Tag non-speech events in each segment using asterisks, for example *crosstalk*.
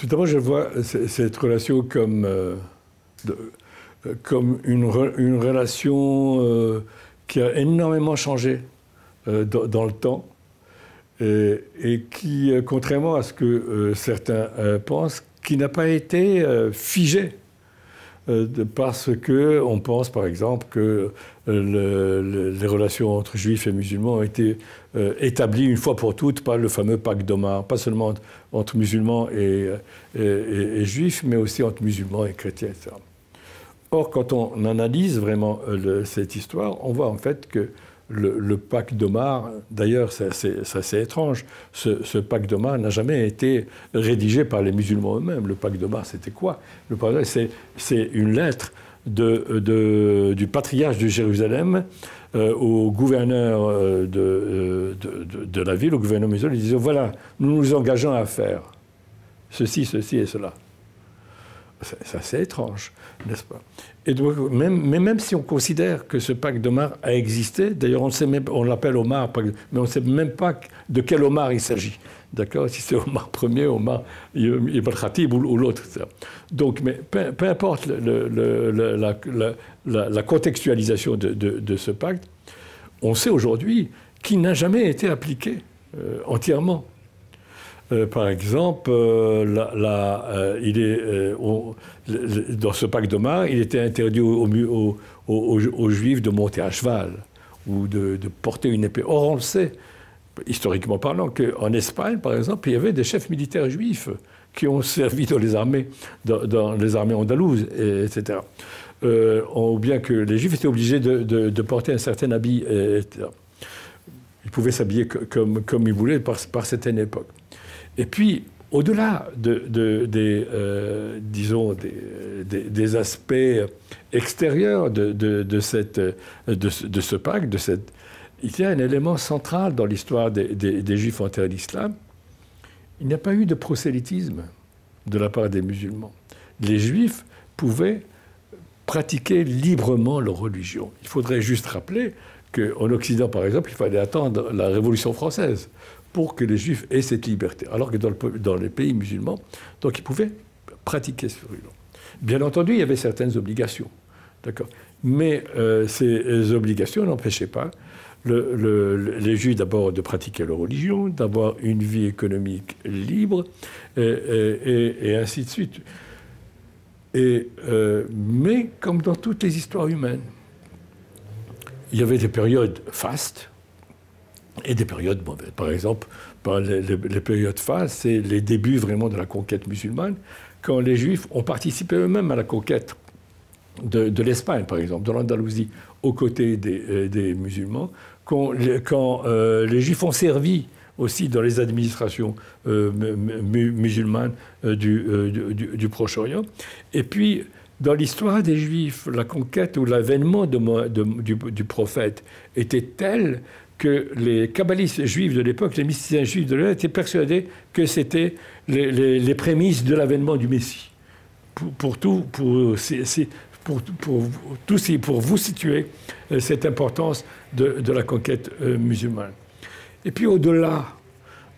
Tout d'abord, je vois cette relation comme, comme une, relation qui a énormément changé dans, le temps et, qui, contrairement à ce que certains pensent, qui n'a pas été figée euh, parce que on pense par exemple que euh, les relations entre juifs et musulmans ont été euh, établies une fois pour toutes par le fameux pacte d'Omar, pas seulement entre musulmans et, juifs, mais aussi entre musulmans et chrétiens, etc. Or, quand on analyse vraiment cette histoire, on voit en fait que le, pacte d'Omar, d'ailleurs, c'est assez étrange, ce, pacte d'Omar n'a jamais été rédigé par les musulmans eux-mêmes. Le pacte d'Omar, c'était quoi? C'est une lettre du patriarche de Jérusalem euh, au gouverneur euh, euh, de, de, la ville, au gouverneur musulman, il disait voilà, nous nous engageons à faire ceci, ceci et cela. C'est assez étrange, n'est-ce pas? Et donc, même, mais même si on considère que ce pacte d'Omar a existé, d'ailleurs on, on l'appelle Omar, mais on ne sait même pas de quel Omar il s'agit. D'accord? Si c'est Omar Ier, Omar Ibn Khatib ou, l'autre. Donc, mais peu, importe la, contextualisation de, de, ce pacte, on sait aujourd'hui qu'il n'a jamais été appliqué euh, entièrement. Euh, par exemple, euh, euh, il est, dans ce pacte d'Omar, il était interdit aux, Juifs de monter à cheval ou de, porter une épée. Or, on le sait, historiquement parlant, qu'en Espagne, par exemple, il y avait des chefs militaires juifs qui ont servi dans les armées, dans, les armées andalouses, etc. ou bien que les Juifs étaient obligés de, porter un certain habit. Ils pouvaient s'habiller comme, comme ils voulaient par, par certaines époques. Et puis, au-delà de, des, euh, disons, des, aspects extérieurs de, ce pacte, il y a un élément central dans l'histoire des, Juifs enterrés l'islam. Il n'y a pas eu de prosélytisme de la part des musulmans. Les Juifs pouvaient pratiquer librement leur religion. Il faudrait juste rappeler qu'en Occident, par exemple, il fallait attendre la Révolution française pour que les juifs aient cette liberté. Alors que dans, les pays musulmans, donc ils pouvaient pratiquer ce religion. Bien entendu, il y avait certaines obligations. D'accord Mais euh, ces obligations n'empêchaient pas les juifs d'abord de pratiquer leur religion, d'avoir une vie économique libre, et, ainsi de suite. Euh, mais comme dans toutes les histoires humaines, il y avait des périodes fastes, et des périodes mauvaises. Par exemple, les, les, périodes phases, c'est les débuts vraiment de la conquête musulmane, quand les Juifs ont participé eux-mêmes à la conquête de, l'Espagne, par exemple, de l'Andalousie, aux côtés des, euh, musulmans, quand, euh, les Juifs ont servi aussi dans les administrations euh, musulmanes du, Proche-Orient. Et puis, dans l'histoire des Juifs, la conquête ou l'avènement du, du, prophète était tel que les kabbalistes juifs de l'époque, les mysticiens juifs de l'époque, étaient persuadés que c'était les, prémices de l'avènement du Messie. Pour, tout, pour, pour, pour, vous situer euh, cette importance de, la conquête euh, musulmane. Et puis au-delà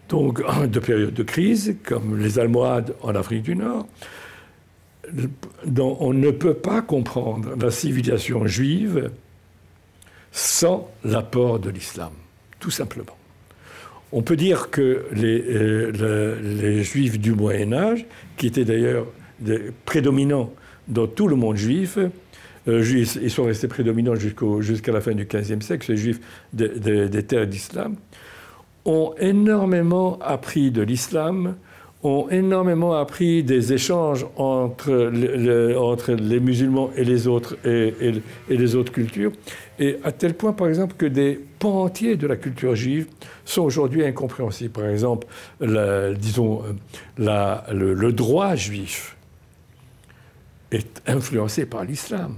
donc, *laughs* de périodes de crise, comme les Almohades en Afrique du Nord, on ne peut pas comprendre la civilisation juive sans l'apport de l'islam, tout simplement. On peut dire que les, euh, juifs du Moyen Âge, qui étaient d'ailleurs prédominants dans tout le monde juif, euh, ils sont restés prédominants jusqu'à la fin du XVe siècle, ces juifs des terres d'islam, ont énormément appris de l'islam, ont énormément appris des échanges entre, entre les musulmans et les autres et, les autres cultures, et à tel point, par exemple, que des pans entiers de la culture juive sont aujourd'hui incompréhensibles. Par exemple, disons, la, le, droit juif est influencé par l'islam.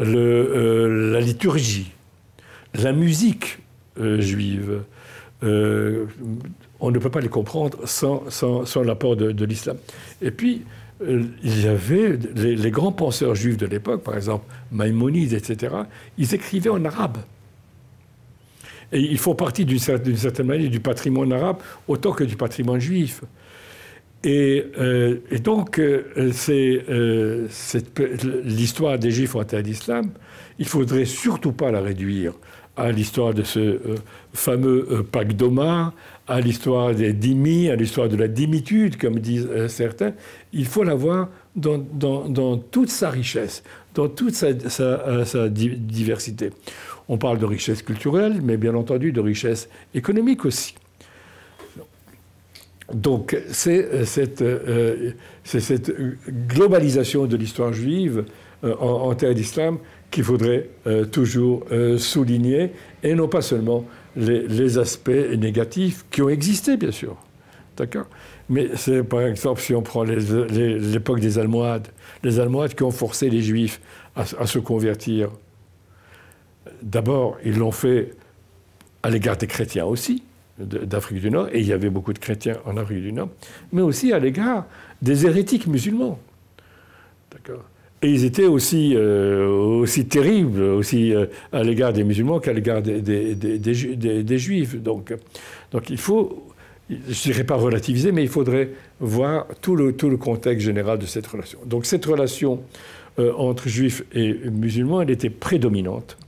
Euh, la liturgie, la musique euh, juive, euh, on ne peut pas les comprendre sans, l'apport de, l'islam. Et puis, euh, il y avait les, grands penseurs juifs de l'époque, par exemple Maïmonide, etc., ils écrivaient en arabe. Et ils font partie d'une certaine manière du patrimoine arabe autant que du patrimoine juif. Et, donc, c'est, l'histoire des Juifs en terre d'islam, il ne faudrait surtout pas la réduire à l'histoire de ce euh, fameux euh, Pâques d'Omar, à l'histoire des dhimmis, à l'histoire de la dimitude, comme disent euh, certains, il faut la voir dans, toute sa richesse, dans toute sa, diversité. On parle de richesse culturelle, mais bien entendu de richesse économique aussi. Donc c'est cette, globalisation de l'histoire juive en terre d'islam qu'il faudrait euh, toujours euh, souligner, et non pas seulement les, aspects négatifs qui ont existé, bien sûr. D'accord? Mais c'est par exemple, si on prend l'époque des Almohades, les Almohades qui ont forcé les Juifs à, se convertir. D'abord, ils l'ont fait à l'égard des chrétiens aussi, d'Afrique du Nord, et il y avait beaucoup de chrétiens en Afrique du Nord, mais aussi à l'égard des hérétiques musulmans. D'accord? Et ils étaient aussi, euh, aussi terribles, aussi euh, à l'égard des musulmans qu'à l'égard des, des, juifs. Donc, donc il faut, je ne dirais pas relativiser, mais il faudrait voir tout le, tout le contexte général de cette relation. Donc cette relation euh, entre juifs et musulmans, elle était prédominante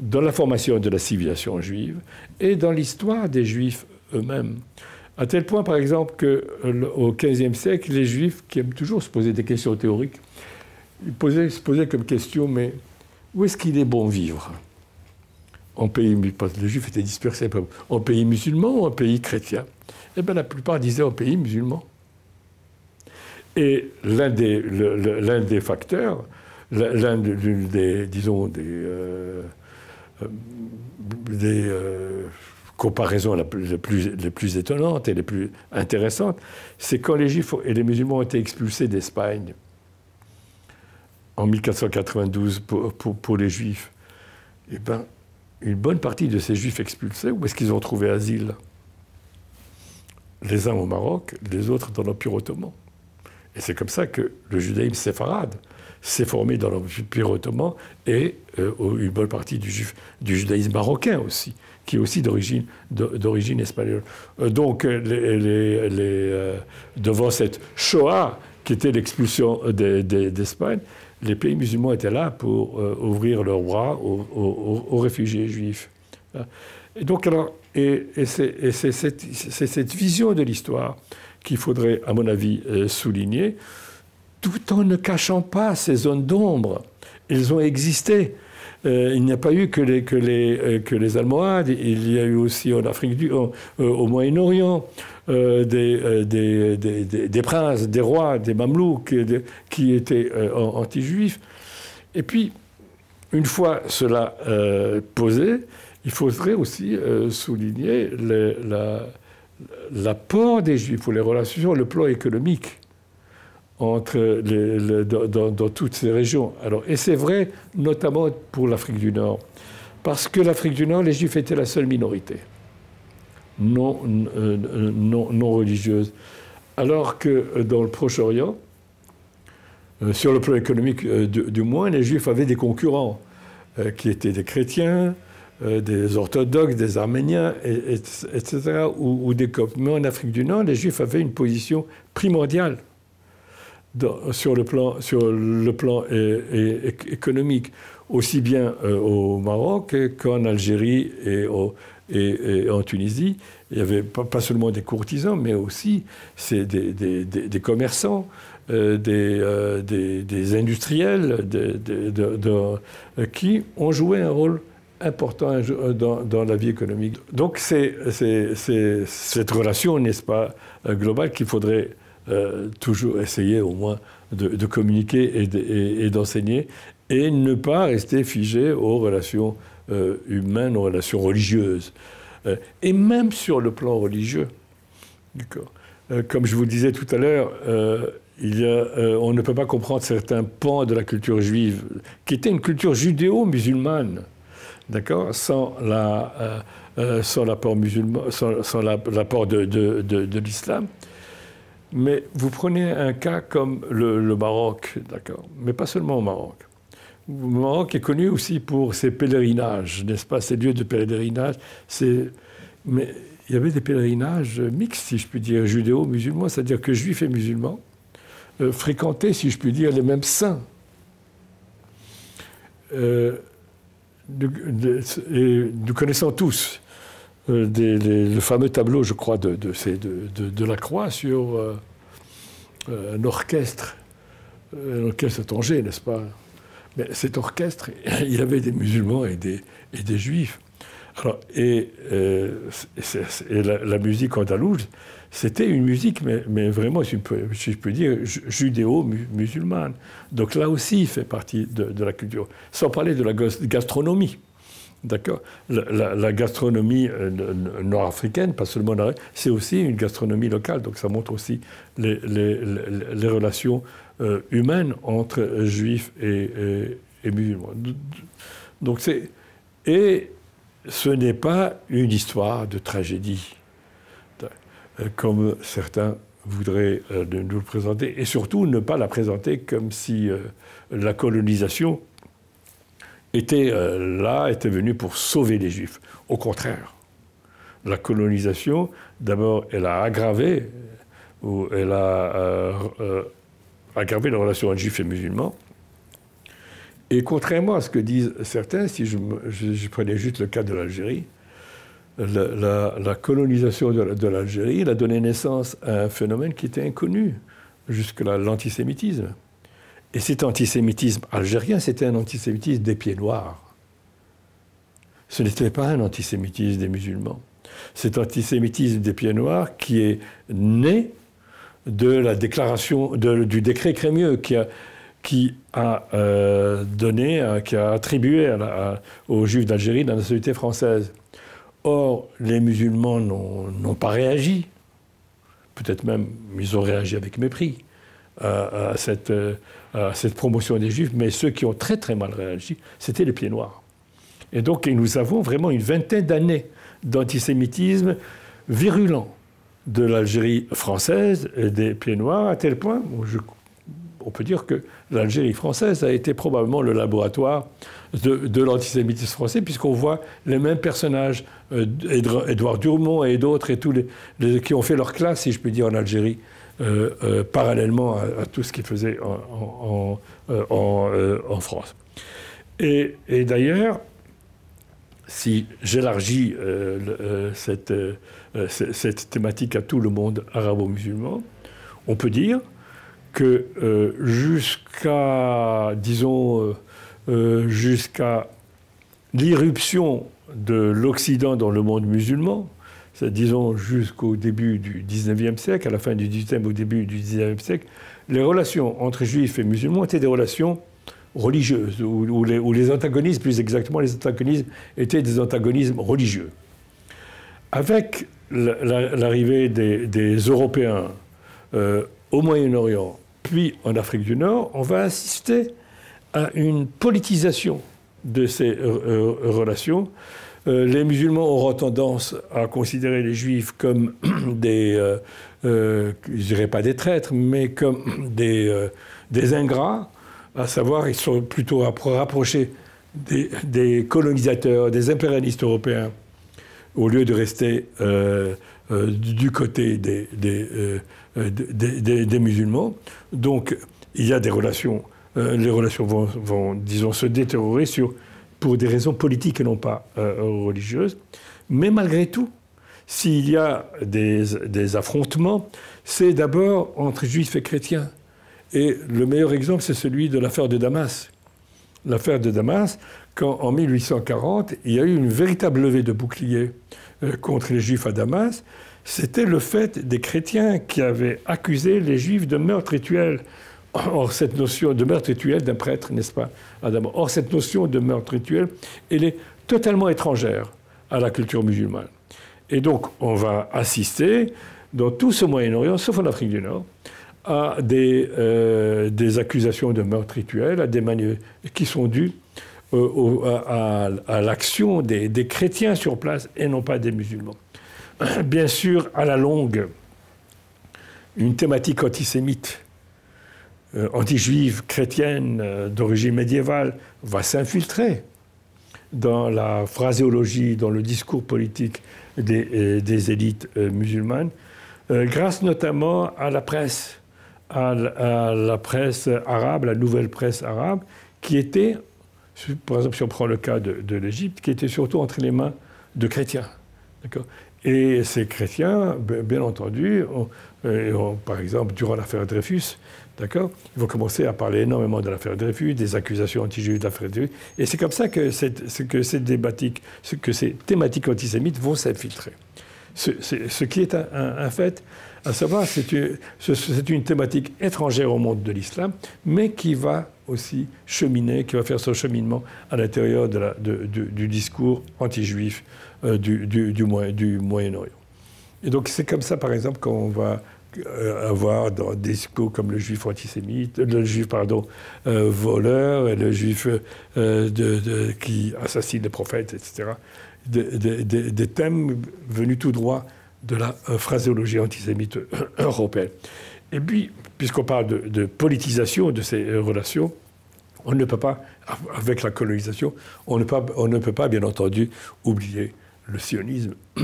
dans la formation de la civilisation juive et dans l'histoire des juifs eux-mêmes. À tel point, par exemple, qu'au XVe siècle, les juifs, qui aiment toujours se poser des questions théoriques, il se posait comme question, mais où est-ce qu'il est bon vivre? En pays, parce que les juifs étaient dispersés en pays musulman ou en pays chrétien? Eh bien, la plupart disaient en pays musulman. Et l'un des, facteurs, l'un des, disons, des, euh, euh, euh, comparaisons les plus étonnantes et les plus intéressantes, c'est quand les juifs et les musulmans ont été expulsés d'Espagne en 1492 pour, les Juifs, eh ben, une bonne partie de ces Juifs expulsés, où est-ce qu'ils ont trouvé asile? Les uns au Maroc, les autres dans l'Empire ottoman. Et c'est comme ça que le judaïsme séfarade s'est formé dans l'Empire ottoman et euh, une bonne partie du, judaïsme marocain aussi, qui est aussi d'origine, d'origine espagnole. Euh, donc, euh, devant cette Shoah, qui était l'expulsion d'Espagne, les pays musulmans étaient là pour euh, ouvrir leurs bras aux, réfugiés juifs. Et donc, alors, et, c'est cette, vision de l'histoire qu'il faudrait, à mon avis, euh, souligner, tout en ne cachant pas ces zones d'ombre. Elles ont existé. Euh, il n'y a pas eu que les, Almohades, il y a eu aussi en Afrique du, au Moyen-Orient, des, des, des, des, princes, des rois, des mamelouks qui étaient euh, anti-juifs. Et puis, une fois cela posé, il faudrait aussi souligner l'apport des juifs pour les relations, le plan économique entre dans, dans, toutes ces régions. Alors, et c'est vrai notamment pour l'Afrique du Nord, parce que l'Afrique du Nord, les juifs étaient la seule minorité non, euh, religieuses. Alors que dans le Proche-Orient, euh, sur le plan économique euh, du, moins, les Juifs avaient des concurrents qui étaient des chrétiens, des orthodoxes, des arméniens, etc., ou, des coptes. Mais en Afrique du Nord, les Juifs avaient une position primordiale sur le plan, sur le plan économique, aussi bien au Maroc qu'en Algérie et au, et, en Tunisie, il y avait pas, seulement des courtisans, mais aussi des, commerçants, euh, euh, des, industriels qui ont joué un rôle important dans, la vie économique. Donc c'est cette relation, n'est-ce pas, globale qu'il faudrait euh, toujours essayer au moins de, communiquer et d'enseigner et ne pas rester figé aux relations euh, humaines, aux relations religieuses. Euh, et même sur le plan religieux. Euh, comme je vous disais tout à l'heure, on ne peut pas comprendre certains pans de la culture juive, qui était une culture judéo-musulmane, d'accord, sans la, sans l'apport musulman, sans, l'apport de, l'islam. Mais vous prenez un cas comme le, le Maroc, d'accord, mais pas seulement au Maroc. Maroc est connu aussi pour ses pèlerinages, n'est-ce pas, ses lieux de pèlerinage. Mais il y avait des pèlerinages mixtes, si je puis dire, judéo-musulmans, c'est-à-dire que juifs et musulmans euh, fréquentaient, si je puis dire, les mêmes saints. Euh, nous connaissons tous euh, le fameux tableau, je crois, de, de, la Croix sur un orchestre, un orchestre Tanger, n'est-ce pas? Mais cet orchestre, *laughs* il y avait des musulmans et des, et des juifs et, euh, la, musique andalouse, c'était une musique, mais, vraiment, si je, peux, dire, judéo-musulmane. Donc là aussi, il fait partie de, la culture. Sans parler de la gastronomie. D'accord la, gastronomie euh, nord-africaine, pas seulement c'est aussi une gastronomie locale. Donc ça montre aussi les, relations euh, humaines entre juifs et, musulmans. Donc c'est. Et ce n'est pas une histoire de tragédie, euh, comme certains voudraient nous le présenter, et surtout ne pas la présenter comme si la colonisation était là, était venue pour sauver les Juifs. Au contraire, la colonisation, d'abord, elle a aggravé, ou elle a aggravé la relation entre Juifs et musulmans, et contrairement à ce que disent certains, si je, prenais juste le cas de l'Algérie, la, colonisation de, l'Algérie a donné naissance à un phénomène qui était inconnu jusque-là, l'antisémitisme. Et cet antisémitisme algérien, c'était un antisémitisme des pieds noirs. Ce n'était pas un antisémitisme des musulmans. Cet antisémitisme des pieds noirs qui est né de la déclaration, du décret Crémieux, qui a, euh, donné, euh, qui a attribué aux Juifs d'Algérie la nationalité française. Or, les musulmans n'ont pas réagi. Peut-être même, ils ont réagi avec mépris à, cette, à, cette, promotion des Juifs, mais ceux qui ont très très mal réagi, c'était les pieds noirs. Et donc, nous avons vraiment une vingtaine d'années d'antisémitisme virulent de l'Algérie française et des pieds noirs, à tel point, je on peut dire que l'Algérie française a été probablement le laboratoire de, l'antisémitisme français, puisqu'on voit les mêmes personnages, euh, Édouard Durmont et d'autres, et tous les, qui ont fait leur classe, si je puis dire, en Algérie, euh, euh, parallèlement à, tout ce qu'ils faisaient en, France. Et, d'ailleurs, si j'élargis cette, cette thématique à tout le monde arabo-musulman, on peut dire que euh, jusqu'à, disons, euh, euh, jusqu'à l'irruption de l'Occident dans le monde musulman, disons jusqu'au début du 19e siècle, à la fin du 18e, au début du 19e siècle, les relations entre juifs et musulmans étaient des relations religieuses, ou, les, antagonismes, plus exactement, les antagonismes étaient des antagonismes religieux. Avec l'arrivée des, Européens au Moyen-Orient puis en Afrique du Nord, on va assister à une politisation de ces euh, euh, relations. Euh, les musulmans auront tendance à considérer les juifs comme *clears throat* des, je dirais pas des traîtres, mais comme des, des ingrats, à savoir ils sont plutôt rapprochés des, des colonisateurs, des impérialistes européens, au lieu de rester du côté des, des, euh, musulmans. Donc il y a des relations, euh, les relations vont, disons, se détériorer sur, pour des raisons politiques et non pas euh, religieuses. Mais malgré tout, s'il y a des, affrontements, c'est d'abord entre juifs et chrétiens. Et le meilleur exemple, c'est celui de l'affaire de Damas. L'affaire de Damas, quand en 1840, il y a eu une véritable levée de boucliers contre les juifs à Damas, c'était le fait des chrétiens qui avaient accusé les juifs de meurtre rituel. Or, cette notion de meurtre rituel d'un prêtre, n'est-ce pas, Adam? Or, cette notion de meurtre rituel, elle est totalement étrangère à la culture musulmane. Et donc, on va assister, dans tout ce Moyen-Orient, sauf en Afrique du Nord, à des, euh, accusations de meurtre rituel, à des qui sont dues euh, à, l'action des, des chrétiens sur place et non pas des musulmans. bien sûr, à la longue, une thématique antisémite, anti-juive, chrétienne, euh, d'origine médiévale, va s'infiltrer dans la phraséologie, dans le discours politique des, des élites musulmanes, grâce notamment à la presse, à, la presse arabe, la nouvelle presse arabe, qui était, par exemple si on prend le cas de, l'Égypte, qui était surtout entre les mains de chrétiens. Et ces chrétiens, bien entendu, par exemple, durant l'affaire Dreyfus, D'accord Ils vont commencer à parler énormément de l'affaire Dreyfus, des accusations anti-juives de l'affaire Dreyfus. Et c'est comme ça que, cette, que, ces que ces thématiques antisémites vont s'infiltrer. Ce, qui est un, fait, à savoir, c'est une, une, thématique étrangère au monde de l'islam, mais qui va aussi cheminer, qui va faire son cheminement à l'intérieur de du discours anti-juif euh, du, du Moyen-Orient. Et donc c'est comme ça, par exemple, qu'on va avoir dans des discours comme le juif antisémite, le juif pardon, euh, voleur le juif euh, de, qui assassine les prophètes, etc. Des, thèmes venus tout droit de la phraséologie antisémite européenne. Et puis, puisqu'on parle de, politisation de ces relations, on ne peut pas, avec la colonisation, on ne, peut, on ne peut pas, bien entendu, oublier le sionisme. *clears throat*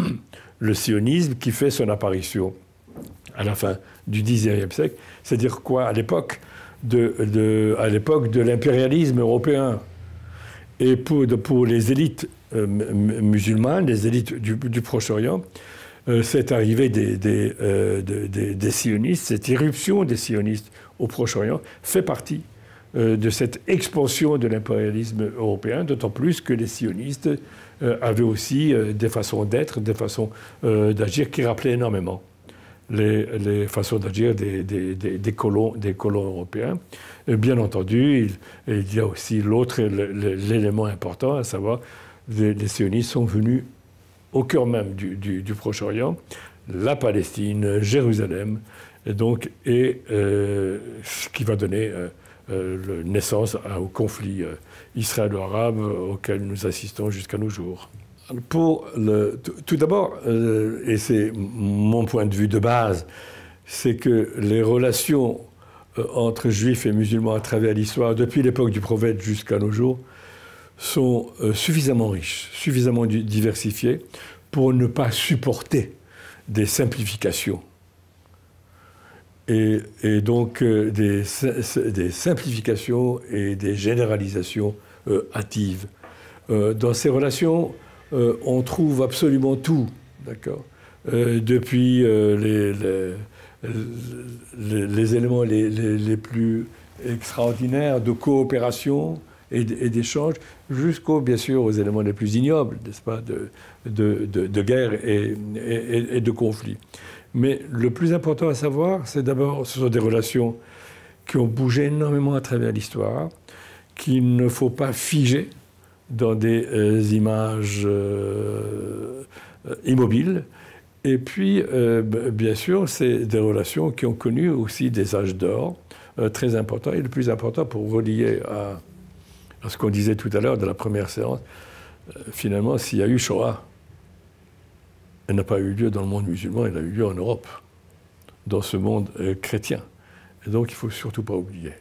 Le sionisme qui fait son apparition à la fin du XIXe siècle. C'est-à-dire quoi À l'époque de, de, l'impérialisme européen. Et pour, les élites euh, musulmanes, les élites du, Proche-Orient, euh, cette arrivée des, des, euh, des, sionistes, cette irruption des sionistes au Proche-Orient fait partie de cette expansion de l'impérialisme européen, d'autant plus que les sionistes avaient aussi des façons d'être, des façons d'agir qui rappelaient énormément les, façons d'agir des, colons, européens. bien entendu, il, y a aussi l'autre, l'élément important, à savoir, les, les, sionistes sont venus au cœur même du, du, Proche-Orient, la Palestine, Jérusalem, et donc, et euh, ce qui va donner euh, euh, naissance au conflit israélo-arabe auquel nous assistons jusqu'à nos jours. Tout d'abord, euh, et c'est mon point de vue de base, c'est que les relations euh, entre juifs et musulmans à travers l'histoire, depuis l'époque du prophète jusqu'à nos jours, sont euh, suffisamment riches, suffisamment diversifiées pour ne pas supporter des simplifications. Et, donc des, des, simplifications et des généralisations hâtives. dans ces relations, euh, on trouve absolument tout, d'accord euh, Depuis euh, les, éléments les, plus extraordinaires de coopération et d'échange, jusqu'aux, bien sûr, aux éléments les plus ignobles, n'est-ce pas, de, guerre et, et, de conflit. Mais le plus important à savoir, c'est d'abord, ce sont des relations qui ont bougé énormément à travers l'histoire, qu'il ne faut pas figer, dans des euh, images euh, immobiles. Et puis, euh, bien sûr, c'est des relations qui ont connu aussi des âges d'or très importants. Et le plus important pour relier à, à ce qu'on disait tout à l'heure de la première séance, finalement, s'il y a eu Shoah, elle n'a pas eu lieu dans le monde musulman, elle a eu lieu en Europe, dans ce monde chrétien. Et donc, il ne faut surtout pas oublier.